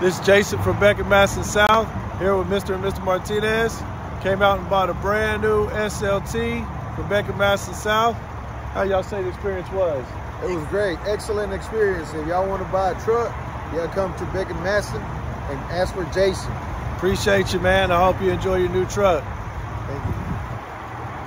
This is Jason from Beck & Masten South here with Mr. and Mr. Martinez. Came out and bought a brand new SLT from Beck & Masten South. How y'all say the experience was? It was great, excellent experience. If y'all want to buy a truck, y'all come to Beck & Masten and ask for Jason. Appreciate you, man. I hope you enjoy your new truck. Thank you.